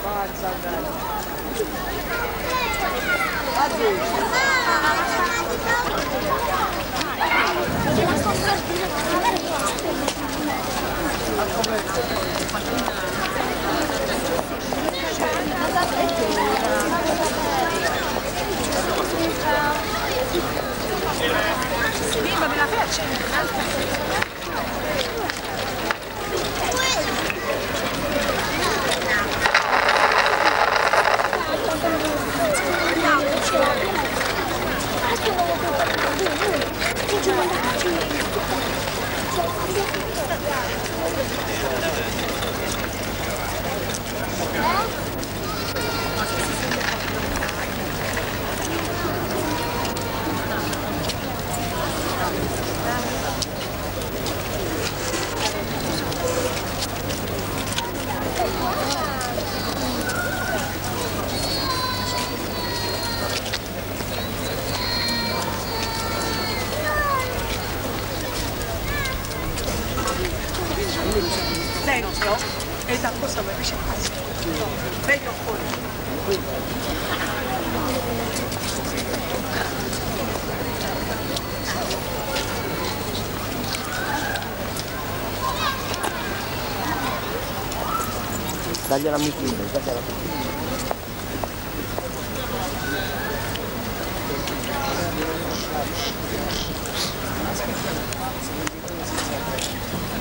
Forza bello. Sì, ma me la fai accendere? 네? E mi dice quasi. Meglio fuori. Taglia la michina, taglia la michina. Non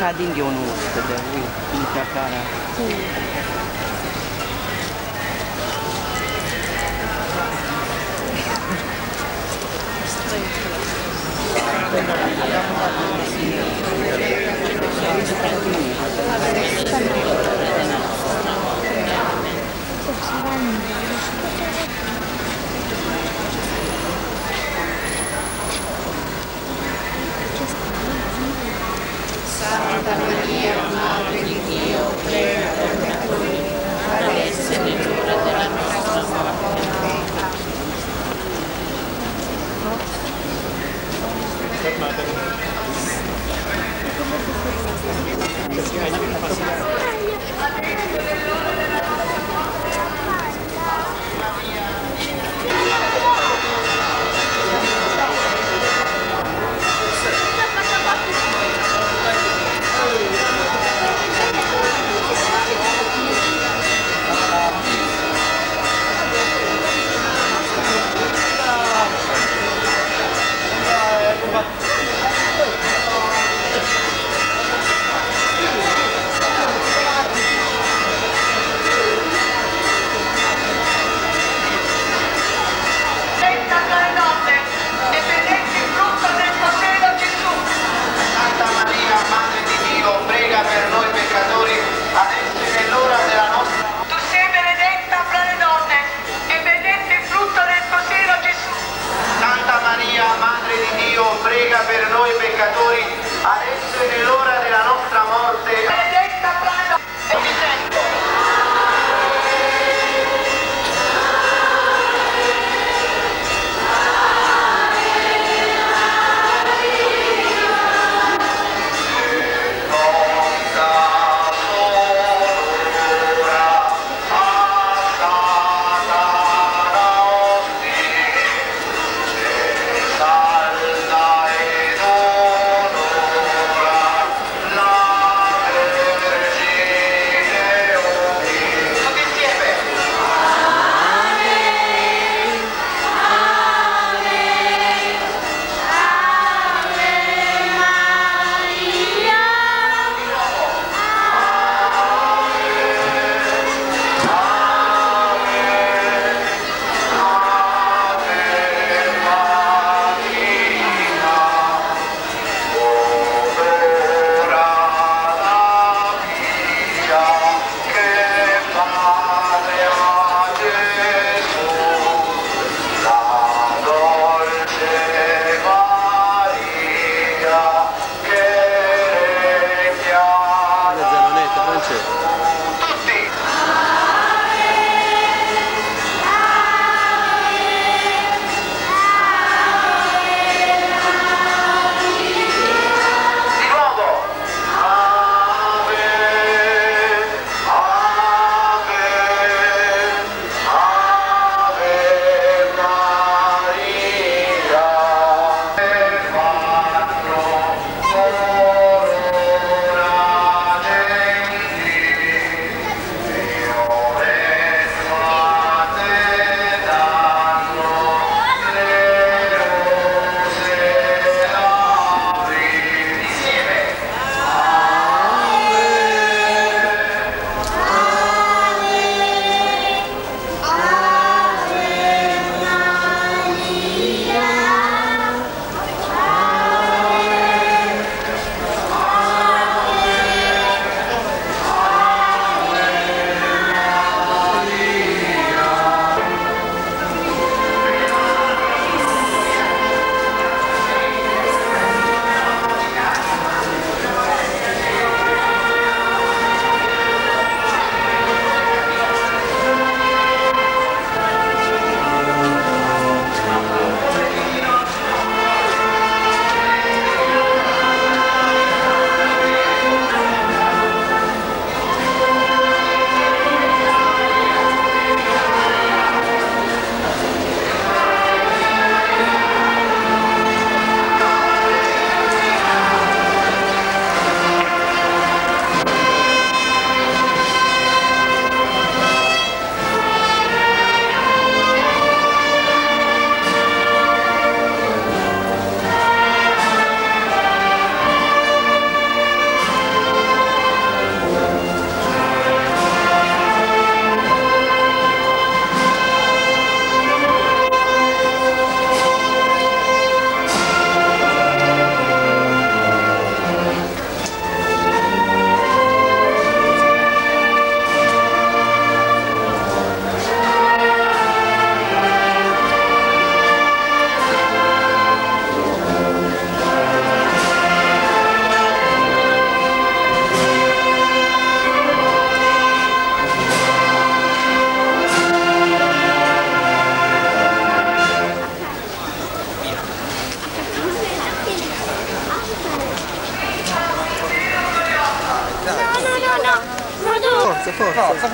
kadın diyor onu işte de. İntikara. Çok severim. Santa María, Madre di Dio, ruega por nosotros, ahora y en la. Amén.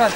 บ้า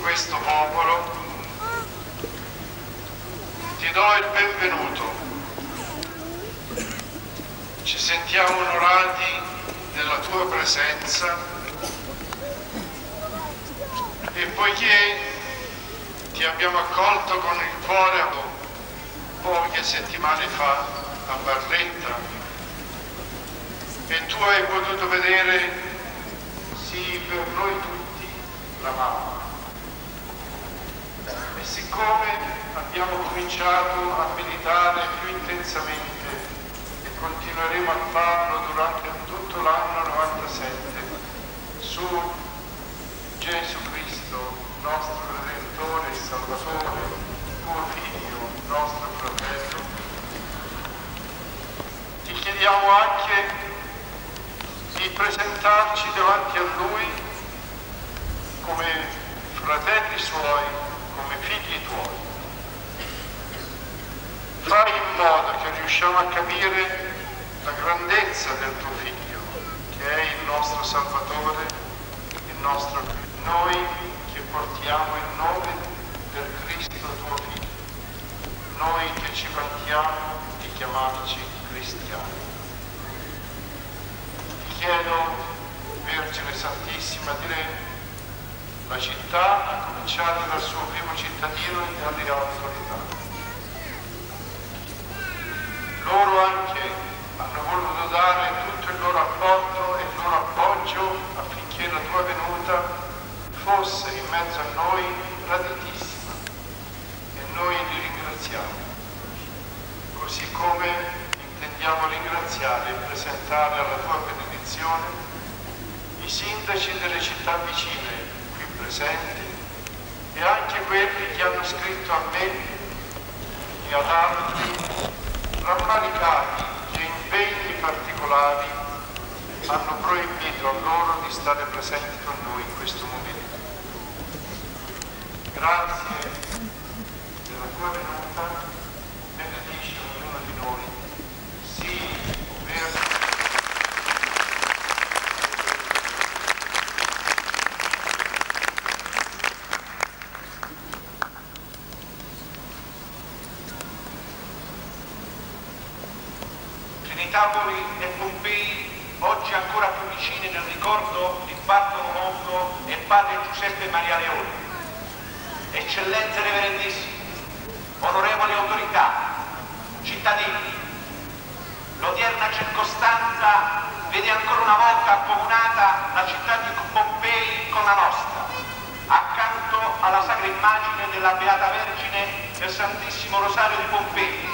questo popolo, ti do il benvenuto. Ci sentiamo onorati della tua presenza e poiché ti abbiamo accolto con il cuore poche settimane fa a Barletta e tu hai potuto vedere, sì, per noi tutti, la mamma. Siccome abbiamo cominciato a meditare più intensamente e continueremo a farlo durante tutto l'anno 97 su Gesù Cristo, nostro Redentore e Salvatore, tuo Figlio, nostro fratello, ti chiediamo anche di presentarci davanti a Lui come fratelli suoi, come figli tuoi. Fai in modo che riusciamo a capire la grandezza del tuo figlio, che è il nostro Salvatore, il nostro Cristo. Noi che portiamo il nome del Cristo tuo figlio, noi che ci vantiamo di chiamarci cristiani. Ti chiedo, Vergine Santissima, di Re, la città, a cominciare dal suo primo cittadino e dalle autorità. Loro anche hanno voluto dare tutto il loro apporto e il loro appoggio affinché la tua venuta fosse in mezzo a noi graditissima e noi li ringraziamo. Così come intendiamo ringraziare e presentare alla tua benedizione i sindaci delle città vicine qui presenti e anche quelli che hanno scritto a me e ad altri rammaricati che impegni particolari hanno proibito a loro di stare presenti con noi in questo momento. Grazie della tua venuta, benedici ognuno di noi. Sì, ovvero Trinitapoli e Pompei, oggi ancora più vicini nel ricordo di Bartolo Longo e padre Giuseppe Maria Leone. Eccellenze reverendissime, onorevoli autorità, cittadini, l'odierna circostanza vede ancora una volta accomunata la città di Pompei con la nostra, accanto alla sacra immagine della Beata Vergine del Santissimo Rosario di Pompei,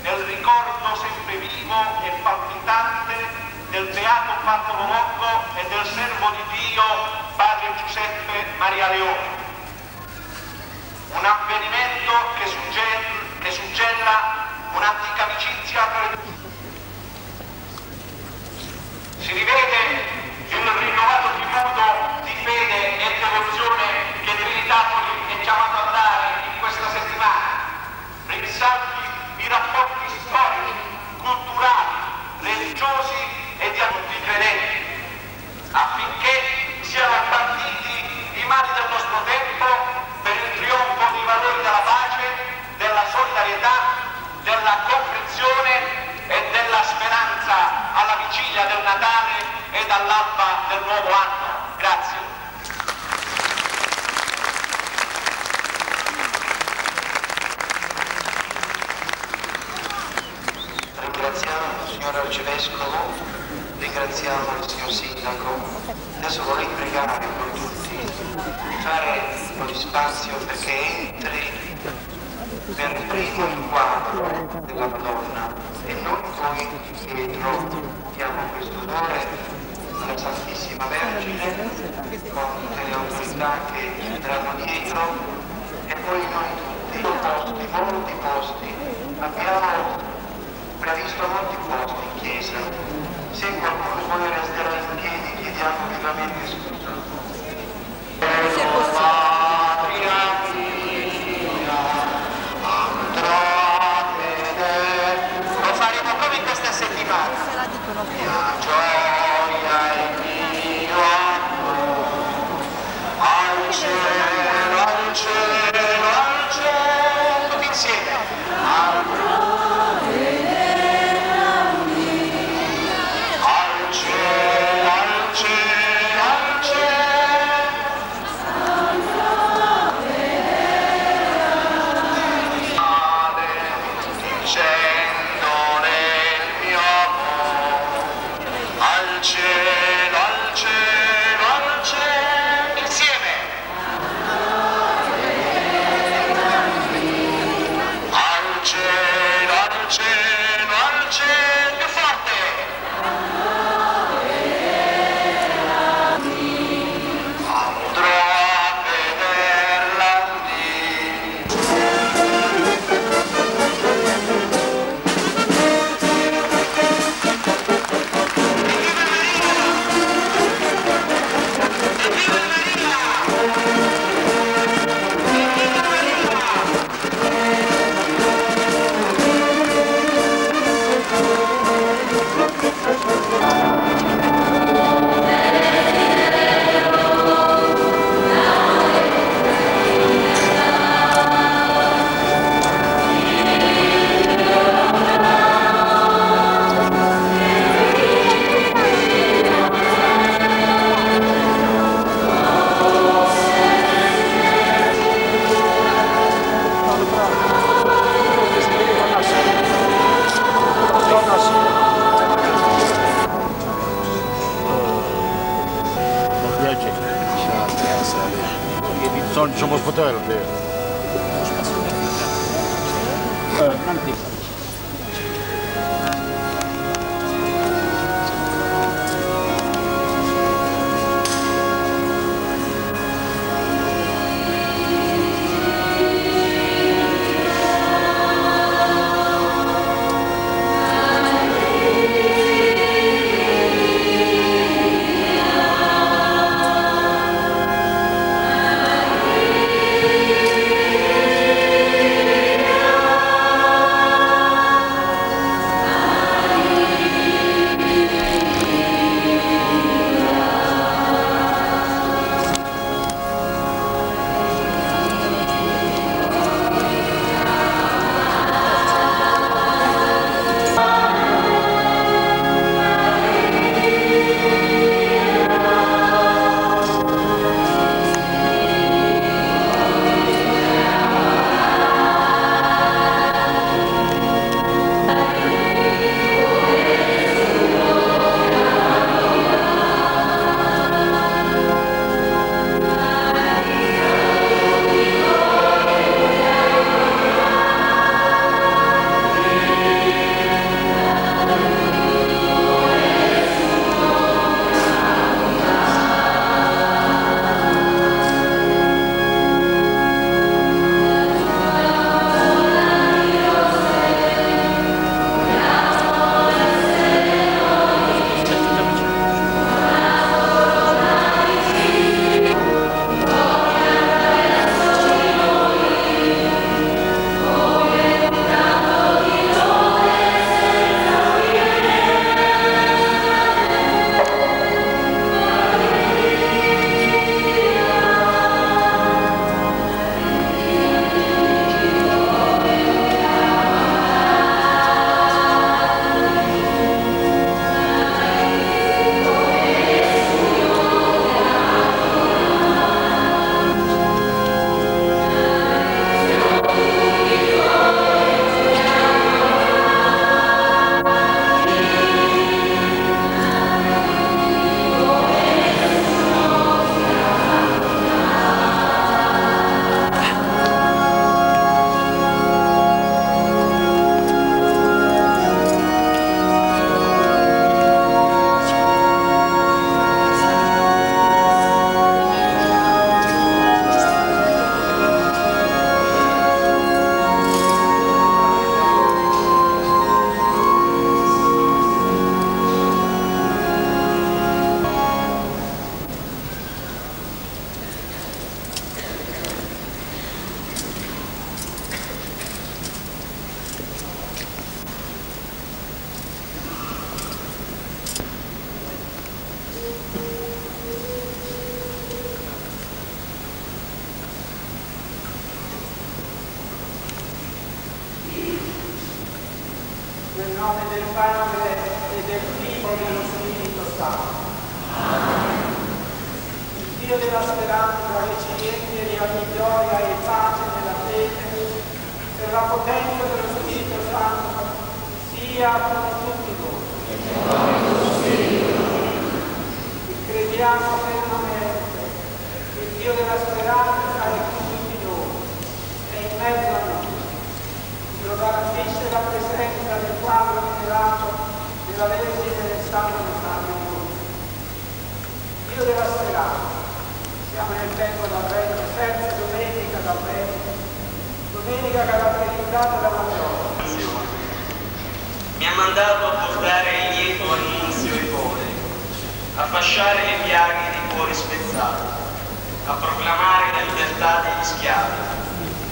nel ricordo sempre vivo e palpitante del beato Bartolo Longo e del servo di Dio padre Giuseppe Maria Leone. Un avvenimento che, sugge- che suggella un'antica amicizia tra le. Si rivede il rinnovato tributo di fede e devozione che Trinitapoli è chiamato a dare in questa settimana, risalti i rapporti storici, culturali, religiosi di tutti i credenti, affinché siano abbattuti i mali del nostro tempo per il trionfo dei valori della pace, della solidarietà, della comprensione e della speranza alla vigilia del Natale e dall'alba del nuovo anno. Grazie. Ringraziamo il signor Arcivescovo, ringraziamo il signor Sindaco. Adesso vorrei pregare con tutti di fare un po' di spazio perché entri per primo il quadro della Madonna e noi poi dietro diamo questo onore alla Santissima Vergine con tutte le autorità che andranno dietro e poi noi tutti, posti, molti posti, abbiamo previsto molti posti in chiesa. seguono le modelli sterilizzate e chiediamo la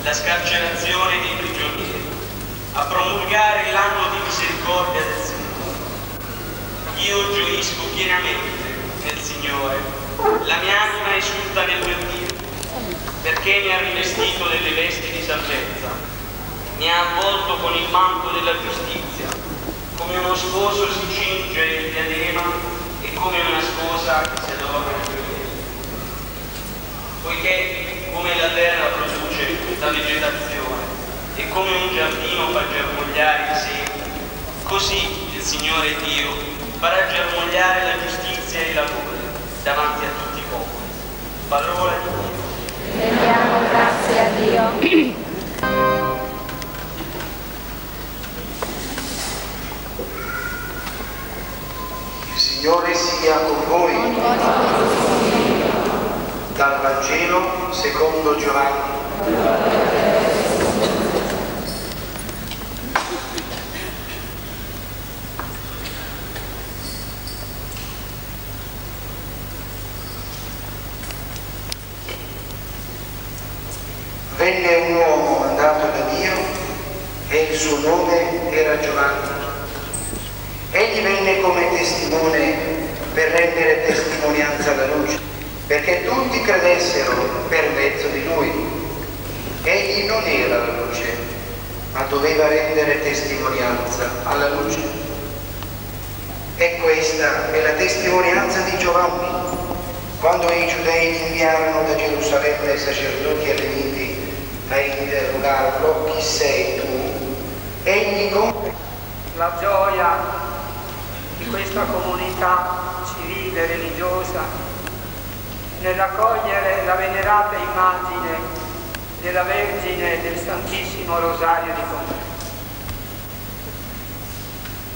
la scarcerazione dei prigionieri, a promulgare l'anno di misericordia del Signore. Io gioisco pienamente nel Signore, la mia anima esulta nel mio Dio, perché mi ha rivestito delle vesti di salvezza, mi ha avvolto con il manto della giustizia, come uno sposo si cinge il diadema e come una sposa si adorna il gioiello. Poiché come la terra produce la vegetazione e come un giardino fa germogliare i semi, così il Signore Dio farà germogliare la giustizia e la lode davanti a tutti i popoli. Parola di Dio. Rendiamo grazie a Dio. Il Signore sia con voi. Dal Vangelo secondo Giovanni. Venne un uomo mandato da Dio e il suo nome era Giovanni. Egli venne come testimone per rendere testimonianza alla luce, perché tutti credessero per mezzo di lui. Egli non era la luce, ma doveva rendere testimonianza alla luce. E questa è la testimonianza di Giovanni. Quando i giudei inviarono da Gerusalemme i sacerdoti e leviti a interrogarlo, chi sei tu? Egli con la gioia di questa comunità civile, religiosa, nell'accogliere la venerata immagine della Vergine del Santissimo Rosario di Pompei.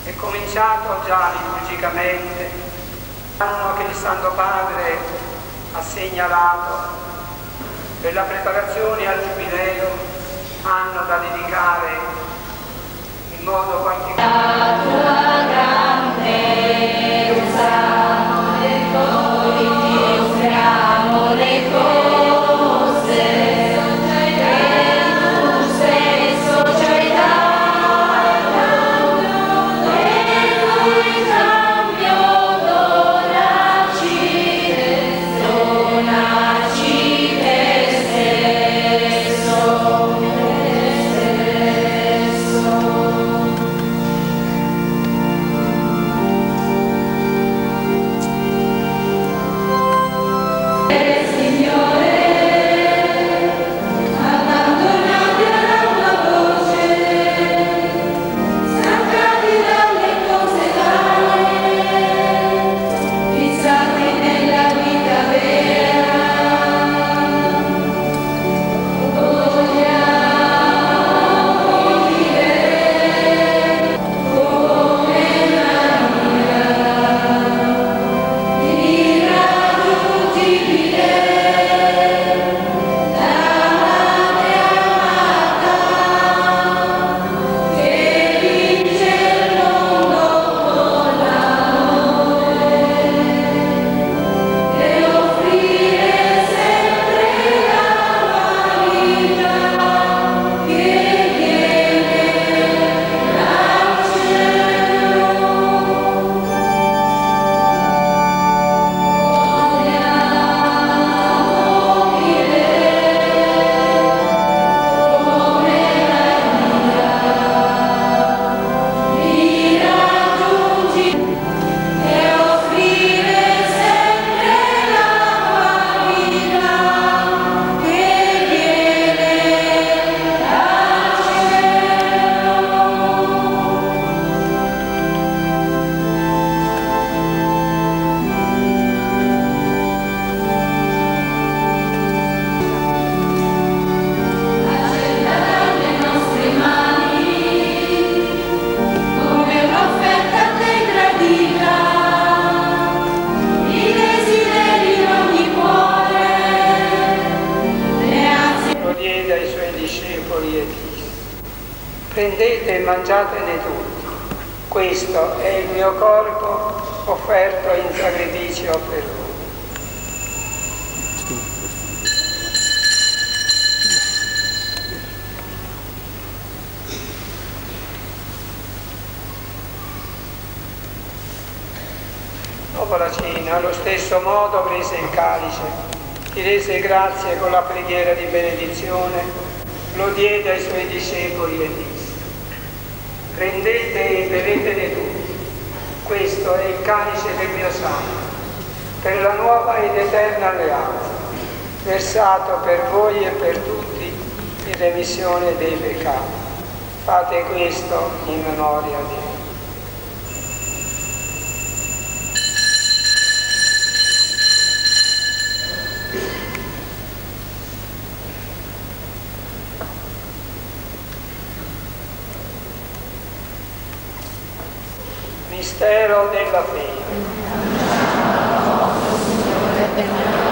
È cominciato già liturgicamente l'anno che il Santo Padre ha segnalato per la preparazione al Giubileo, anno da dedicare in modo particolare. Prendete e mangiatene tutti, questo è il mio corpo offerto in sacrificio per voi. Dopo la cena, allo stesso modo prese il calice, ti rese grazie con la preghiera di benedizione, lo diede ai suoi discepoli e disse, prendete e bevetene tutti, questo è il calice del mio sangue, per la nuova ed eterna alleanza, versato per voi e per tutti in remissione dei peccati. Fate questo in memoria di me. Mistero della fede. Agnello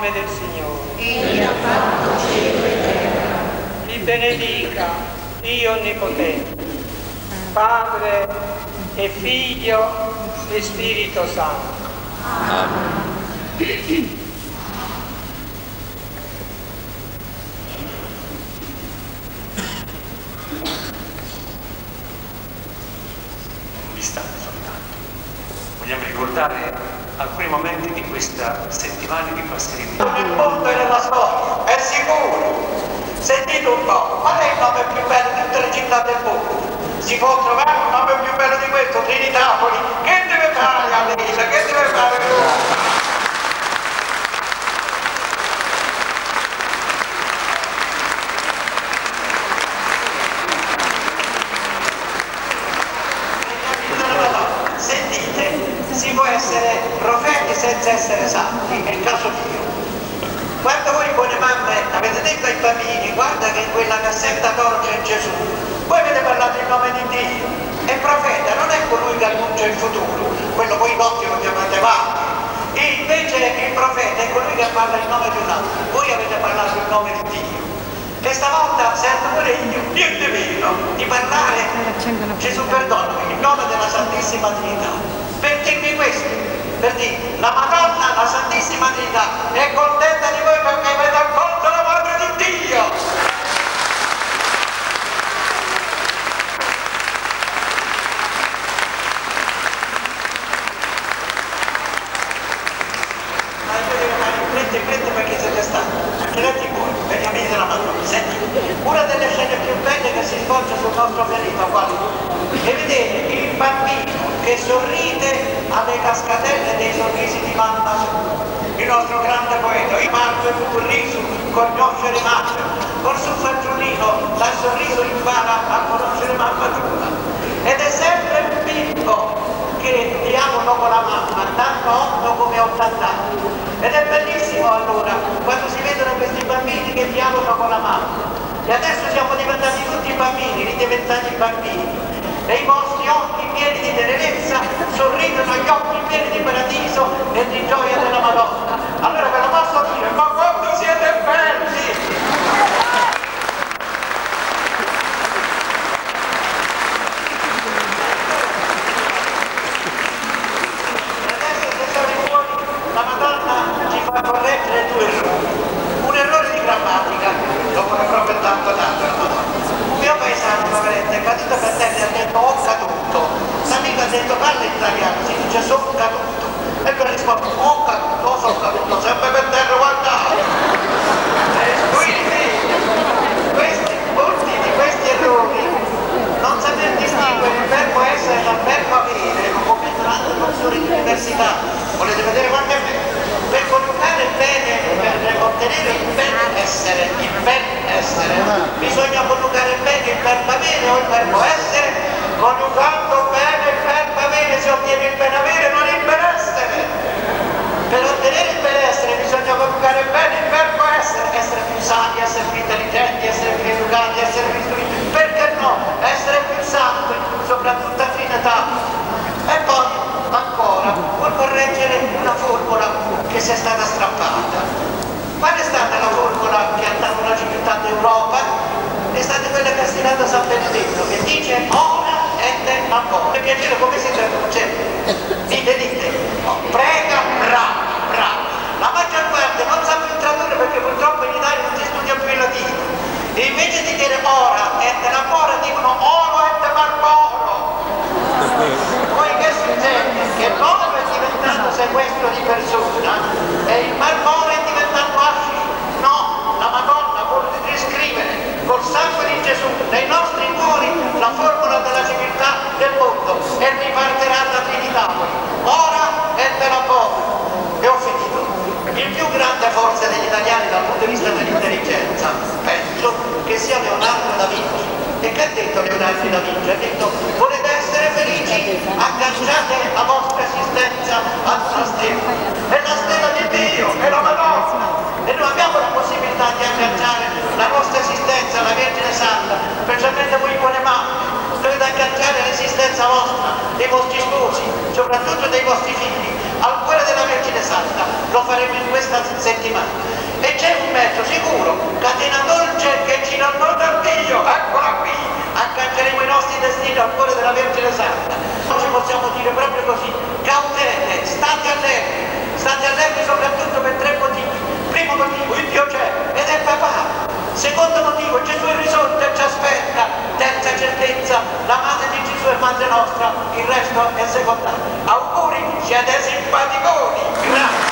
nome del Signore. Egli ha fatto cielo e terra. Vi benedica Dio Onnipotente, Padre e Figlio e Spirito Santo. soltanto. Vogliamo ricordare alcuni momenti di questa settimana di passerini. Il mondo è nella storia, è sicuro. Sentite un po', qual è il nome più bello di tutte le città del mondo? Si può trovare un nome più bello di questo, Trinitapoli. Che deve fare Alisa? Che deve fare Roma? Sentite, si può essere profeti senza essere santi, è il caso mio. Quando voi buone mamme avete detto ai bambini, guarda che in quella cassetta d'oro c'è Gesù, voi avete parlato in nome di Dio. E profeta non è colui che annuncia il futuro, quello voi notti lo chiamate vacchi. E invece il profeta è colui che parla in nome di un altro. Voi avete parlato in nome di Dio. E stavolta sento pure io, niente meno, di parlare, Gesù perdonami, in nome della Santissima Trinità. Per dirvi questo, per dire, la Madonna, la Santissima Trinità, è contenta di voi perché avete accolto la Madre di Dio. Prende, prende perché siete stati, tirati voi, beniamini della Madonna. Senti, una delle scene più belle che si svolge sul nostro pianeta qual è? E vedete il bambino che sorride alle cascatelle dei sorrisi di Mamma Sua, il nostro grande poeta, il Marco e un riso, conoscere madre, col suo fagiolino dal sorriso impara a conoscere mamma tua. Ed è sempre un bimbo che dialogo con la mamma, tanto 8 come 80 anni. Ed è bellissimo allora quando si vedono questi bambini che dialogano con la mamma. E adesso siamo diventati tutti bambini, ridiventati bambini. E i vostri occhi pieni di tenerezza sorridono agli occhi pieni di paradiso e di gioia della Madonna. Allora ve lo posso dire, ma quanto siete belli! la Madonna ci fa correggere due errori. Un errore di grammatica, lo vuole proprio tanto tanto la Madonna. Un mio paesano, poveretto, è caduto per terra e ha detto ho caduto. L'amico ha detto parla in italiano, si dice sono caduto. E lui ha risposto ho caduto, oh, sono caduto, sempre per terra guardate. E quindi questi, molti di questi errori non saper distinguere il verbo essere dal verbo avere, come entrando in nozioni di università. Volete vedere quanto è vero? Per coniugare bene, per ottenere il benessere, il benessere, bisogna coniugare bene il verbo avere o il verbo essere, coniugando bene il verbo avere si ottiene il benavere, non il benessere. Per ottenere il benessere bisogna coniugare bene il verbo essere, essere più sani, essere più intelligenti, essere più educati, essere più istruiti, perché no? Essere più santi, soprattutto a fine età. E poi ancora, vuol correggere una formula che si è stata strappata. Qual è stata la formula che ha dato la civiltà d'Europa? È stata quella che ha stilato San Benedetto, che dice ora et amore. Mi piacere come si traduce? Dite, dite, oh, prega, bravo, bravo. La maggior parte non sa più tradurre perché purtroppo in Italia non si studia più il latino. E invece di dire ora et amore dicono oro et marmoro. Poi che succede? Che l'oro diventato sequestro di persona e il marmoro è diventato ascido. No, la Madonna vuole riscrivere col sangue di Gesù nei nostri cuori la formula della civiltà del mondo e riparterà da Trinità. Ora è per lavoro. E ho finito. Il più grande forza degli italiani dal punto di vista dell'intelligenza, penso, che sia Leonardo da Vinci. E che ha detto Leonardo da Vinci? Ha detto volete essere felici, agganciate la vostra esistenza alla stella. È la stella di Dio, è la Madonna. E noi abbiamo la possibilità di agganciare la nostra esistenza alla Vergine Santa, specialmente voi buone mamme. Dovete agganciare l'esistenza vostra, dei vostri sposi, soprattutto dei vostri figli, al cuore della Vergine Santa. Lo faremo in questa settimana. E c'è un mezzo sicuro, catena dolce che ci rannota Dio, eccola qui, aggancieremo i nostri destini al cuore della Vergine Santa. Oggi possiamo dire proprio così, cautele, state allerti, state allerti soprattutto per tre motivi. Primo motivo, il Dio c'è ed è papà. Secondo motivo, Gesù è risorto e ci aspetta. Terza certezza, la madre di Gesù è madre nostra, il resto è secondario. Auguri, siete simpaticoni. Grazie.